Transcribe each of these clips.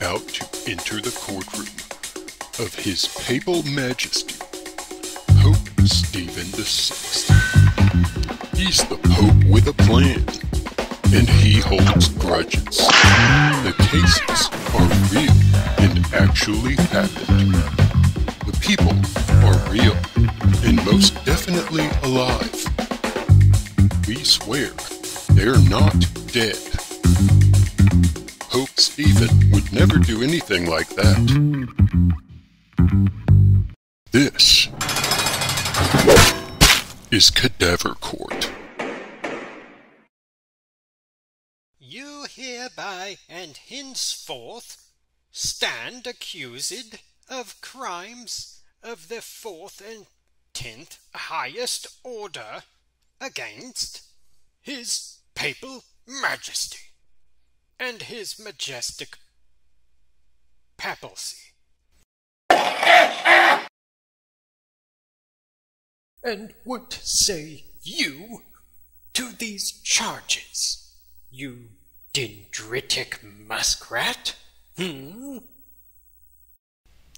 about to enter the courtroom of His Papal Majesty, Pope Stephen VI. He's the Pope with a plan, and he holds grudges. The cases are real and actually happened. The people are real and most definitely alive. We swear they're not dead. Never do anything like that. This is Cadaver Court. You hereby and henceforth stand accused of crimes of the fourth and tenth highest order against His Papal Majesty and His Majestic Papacy. And what say you to these charges, you dendritic muskrat? Hmm?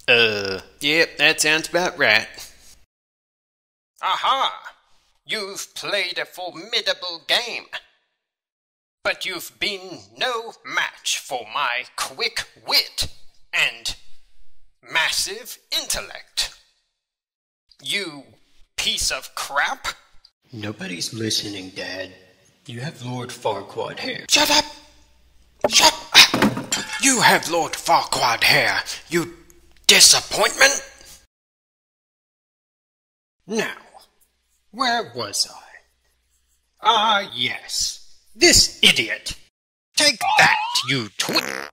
Uh, yep, that sounds about right. Aha! You've played a formidable game. But you've been no match for my quick wit and massive intellect. You piece of crap. Nobody's listening, Dad. You have Lord Farquaad here. Shut up! Shut up! You have Lord Farquaad here, you disappointment! Now, where was I? Ah, yes. This idiot. Take that, you twit.